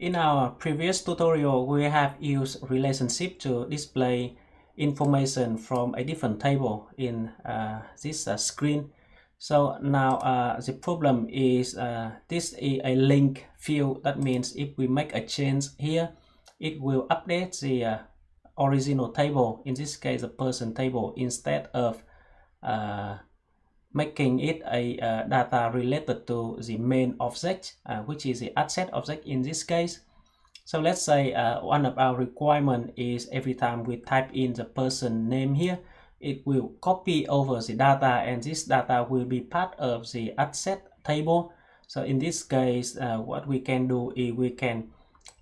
In our previous tutorial, we have used relationship to display information from a different table in uh, this uh, screen. So now uh, the problem is uh, this is a link field. That means if we make a change here, it will update the uh, original table, in this case the person table, instead of uh, making it a uh, data related to the main object, uh, which is the asset object in this case. So let's say uh, one of our requirement is every time we type in the person name here, it will copy over the data and this data will be part of the asset table. So in this case, uh, what we can do is we can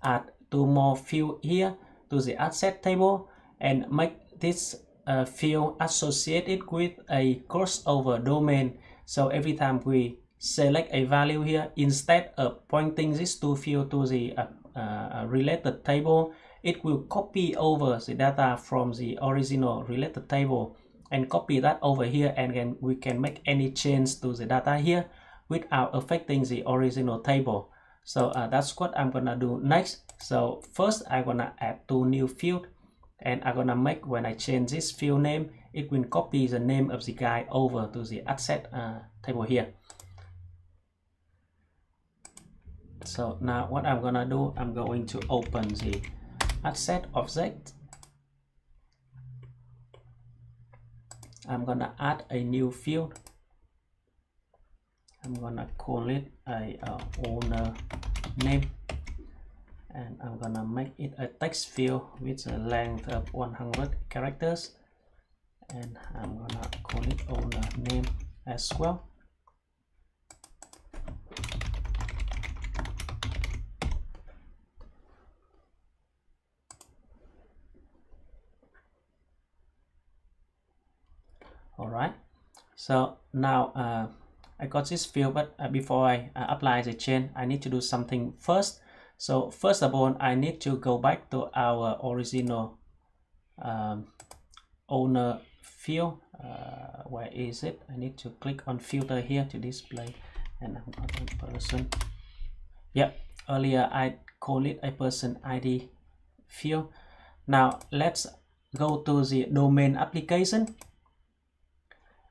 add two more field here to the asset table and make this uh, field associated with a crossover domain. So every time we select a value here, instead of pointing this two field to the uh, uh, related table, it will copy over the data from the original related table and copy that over here and then we can make any change to the data here without affecting the original table. So uh, that's what I'm gonna do next. So first I'm gonna add two new field and I'm gonna make when I change this field name it will copy the name of the guy over to the asset uh, table here. So now what I'm gonna do I'm going to open the asset object. I'm gonna add a new field. I'm gonna call it a uh, owner name and I'm gonna make it a text field with a length of 100 characters. And I'm gonna call it owner name as well. All right so now uh, I got this field but uh, before I uh, apply the chain I need to do something first so first of all, I need to go back to our original um, owner field. Uh, where is it? I need to click on filter here to display an person. Yeah, earlier I called it a person ID field. Now let's go to the domain application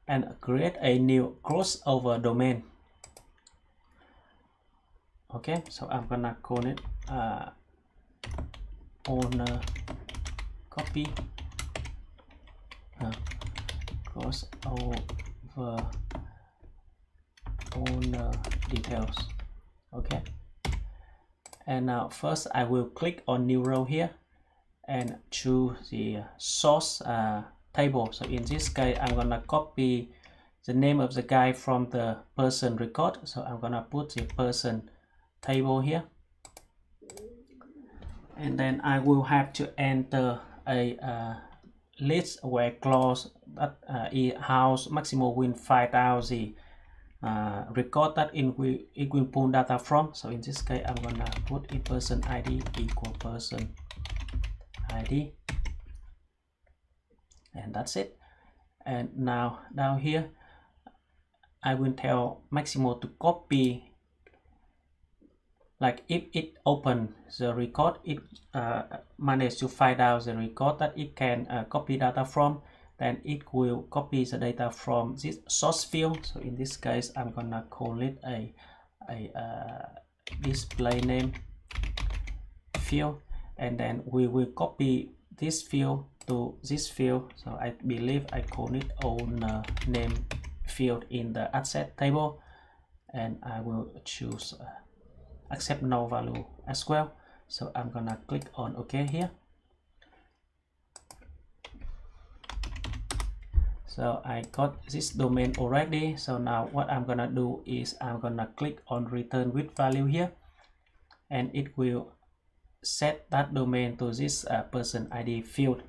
and create a new crossover domain okay so i'm gonna call it uh, owner copy uh, cross over owner details. Okay. And now first i will click on new row here and choose the source uh, table. So in this case i'm gonna copy the name of the guy from the person record. So i'm gonna put the person table here. And then I will have to enter a uh, list where clause that uh, house maximum win 5000 uh, record that in we it will pull data from. So in this case I'm gonna put in person ID equal person ID and that's it. And now down here I will tell Maximo to copy like if it open the record it uh, to find out the record that it can uh, copy data from then it will copy the data from this source field. So in this case i'm gonna call it a a uh, display name field and then we will copy this field to this field. So i believe i call it owner name field in the asset table and i will choose uh, accept no value as well. So i'm gonna click on ok here. So i got this domain already. So now what i'm gonna do is i'm gonna click on return with value here. And it will set that domain to this uh, person id field.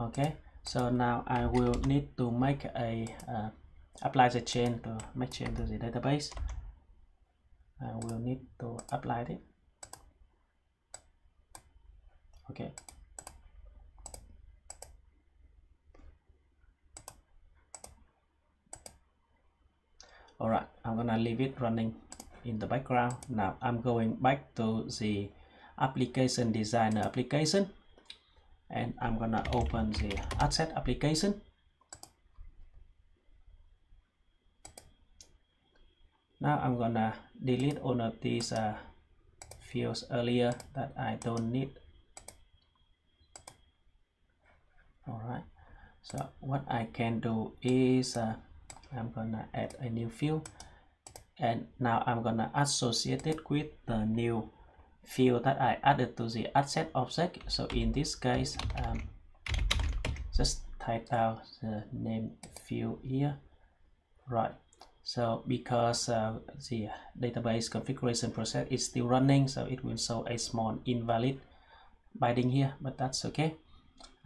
Okay so now i will need to make a uh, apply the chain to make change to the database. And we'll need to apply it. Okay. All right i'm gonna leave it running in the background. Now i'm going back to the application designer application and i'm gonna open the asset application now i'm gonna delete all of these uh, fields earlier that i don't need. All right so what i can do is uh, I'm gonna add a new field. And now I'm gonna associate it with the new field that I added to the asset object. So in this case um, just type out the name field here. Right so because uh, the database configuration process is still running so it will show a small invalid binding here but that's okay.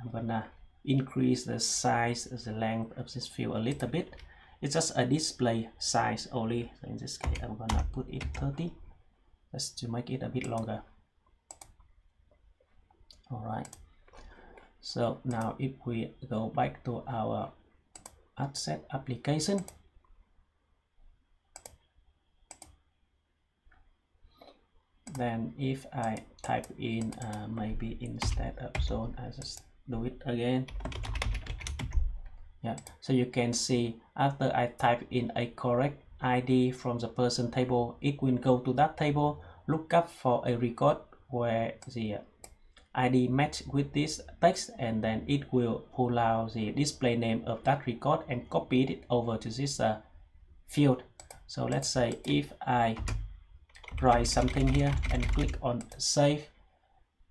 I'm gonna increase the size the length of this field a little bit. It's just a display size only so in this case i'm gonna put it 30 just to make it a bit longer. All right so now if we go back to our asset application then if I type in uh, maybe instead of zone I just do it again. Yeah so you can see after I type in a correct ID from the person table it will go to that table look up for a record where the ID match with this text and then it will pull out the display name of that record and copy it over to this uh, field. So let's say if I write something here and click on save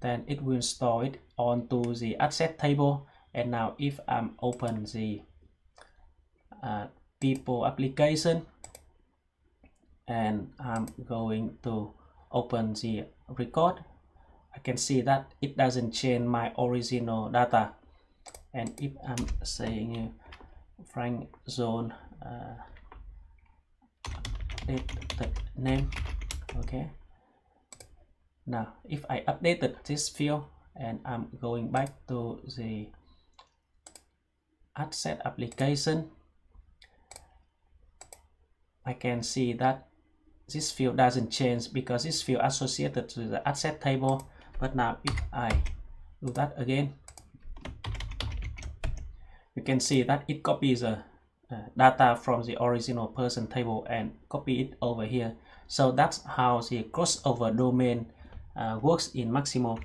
then it will store it onto the asset table. And now if I'm open the uh, people application and I'm going to open the record I can see that it doesn't change my original data. And if I'm saying Frank zone uh, name okay. Now if I updated this field and I'm going back to the asset application I can see that this field doesn't change because this field associated to the asset table. But now if I do that again you can see that it copies the uh, data from the original person table and copy it over here so that's how the crossover domain uh, works in Maximo